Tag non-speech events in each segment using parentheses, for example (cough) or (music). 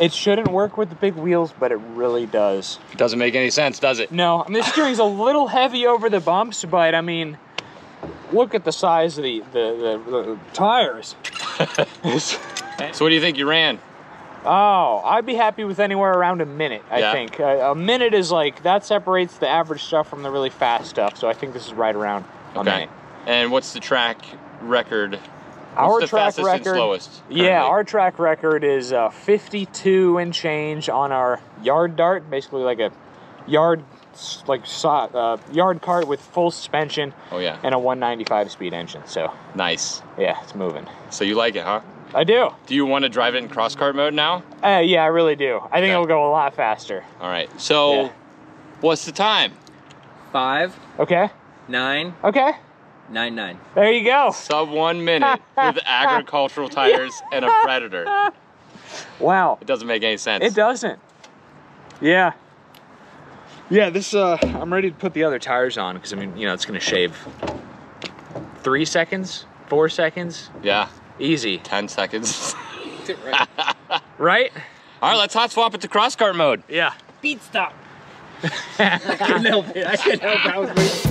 It shouldn't work with the big wheels, but it really does. It doesn't make any sense, does it? No, I mean, the steering's a little heavy over the bumps, but I mean, look at the size of the, the, the, the tires. (laughs) So what do you think you ran? Oh, I'd be happy with anywhere around a minute, I Yeah. think. A, a minute is like, that separates the average stuff from the really fast stuff, so I think this is right around a Okay. minute. And what's the track record? What's Our the track record, slowest? yeah, our track record is uh, 52 and change on our yard dart, basically like a yard like so- uh, yard cart with full suspension Oh yeah. and a 195 speed engine. So Nice. yeah, it's moving. So you like it, huh? I do. Do you want to drive it in cross kart mode now? Uh, yeah, I really do. I think Okay. it'll go a lot faster. All right. So Yeah. what's the time? Five, Okay. nine, Okay. Nine, nine. There you go. Sub one minute with (laughs) agricultural tires and a Predator. (laughs) Wow. It doesn't make any sense. It doesn't. Yeah. Yeah, this uh I'm ready to put the other tires on because I mean, you know, it's gonna shave three seconds, four seconds. Yeah. Easy. 10 seconds. (laughs) Right? All right, let's hot swap it to cross kart mode. Yeah. Beat stop. I couldn't help it. I couldn't help it.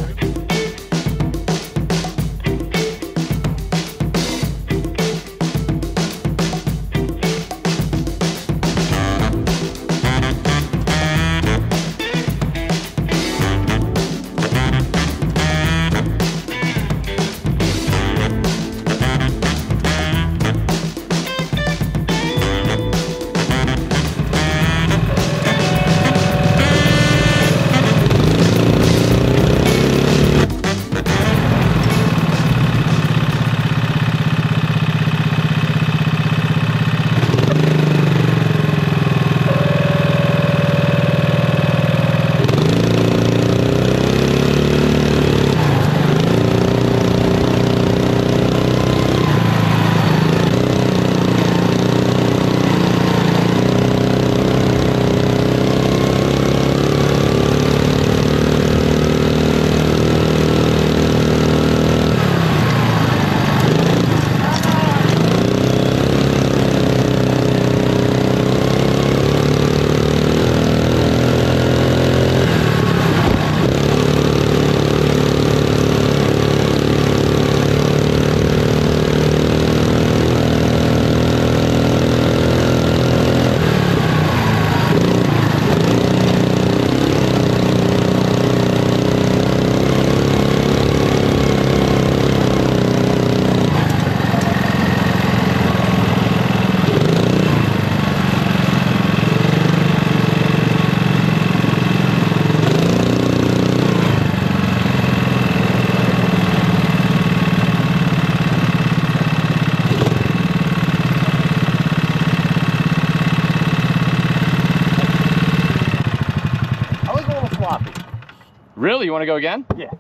Really? You want to go again? Yeah.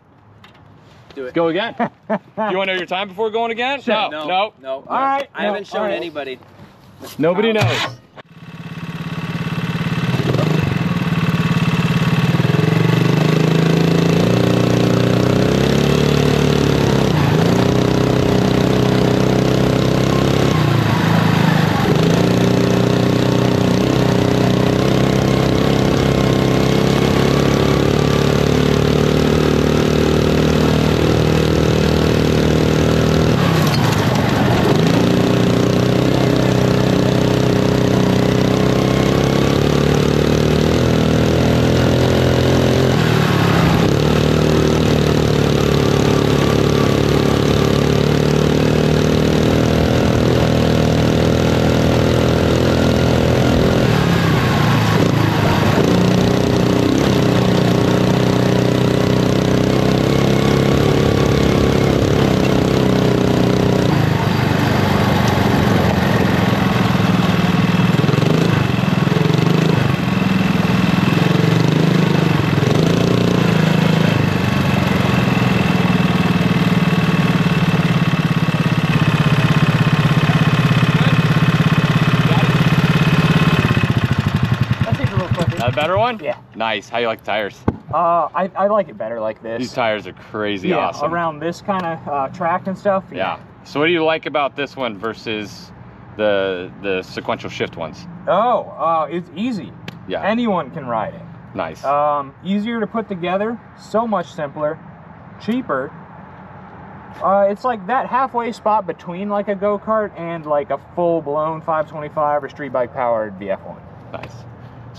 Do it. Go again. (laughs) you want to know your time before going again? No. no, No. no. All right, I no, haven't shown all right. anybody. Nobody knows. Better one? Yeah. Nice. How you like the tires? Uh, I, I like it better like this. These tires are crazy yeah, awesome. around this kind of uh, track and stuff. Yeah. So what do you like about this one versus The the sequential shift ones. Oh, uh, it's easy. Yeah. Anyone can ride it. nice. Um, easier to put together, so much simpler, cheaper. Uh, it's like that halfway spot between like a go-kart and like a full-blown 525 or street bike powered VF1. nice.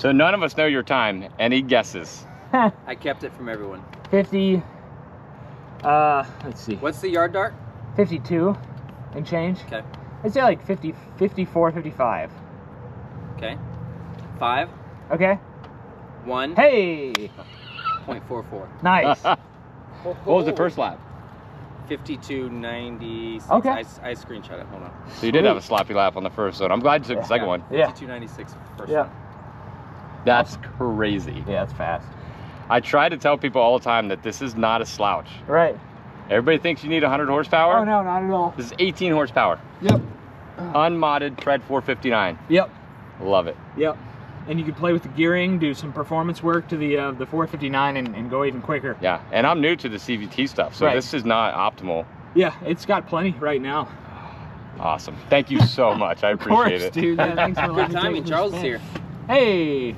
So none of us know your time. Any guesses? (laughs) I kept it from everyone. 50, uh, let's see, What's the yard dart? 52 and change. Okay. I'd say like 50, 54, 55. Okay. Five, Okay. one, Hey, (laughs) point four four. nice. (laughs) what was the first lap? 5296. Okay. I, I screenshot it. Hold on. So you did have a sloppy lap on the first one. I'm glad you took the second one. Yeah. 5296 first Yeah. one. That's crazy. Yeah, that's fast. I try to tell people all the time that this is not a slouch. Right. Everybody thinks you need 100 horsepower. Oh no, not at all. This is 18 horsepower. Yep. Unmodded Pred 459. Yep. Love it. Yep. And you can play with the gearing, do some performance work to the uh, the 459 and, and go even quicker. Yeah, and I'm new to the CVT stuff, so Right. this is not optimal. Yeah, it's got plenty right now. Awesome. Thank you so (laughs) much. I Of course, appreciate it. dude. Yeah, thanks for Good me timing. you for a Charles is here. Hey.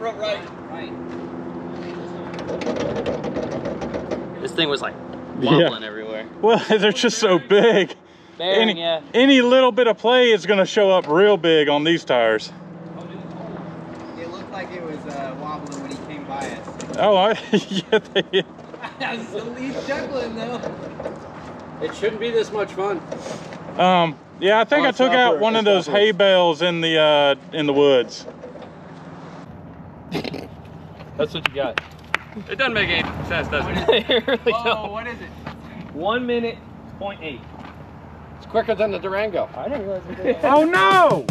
One? Front right. Right. This thing was like wobbling everywhere. (laughs) Well, they're just so big. Bearing, Any, yeah. any little bit of play is going to show up real big on these tires. It looked like it was uh, wobbling when he came by us. Oh, I, (laughs) yeah, they, the lead juggling though. It shouldn't be this much fun. um, yeah, I think Oh, I took out one of those hay bales in the uh, in the woods. That's what you got. (laughs) It doesn't make any sense, does it? (laughs) it really Oh, what is it? One minute, point eight. It's quicker than the Durango. I didn't realize it did. (laughs) Oh no!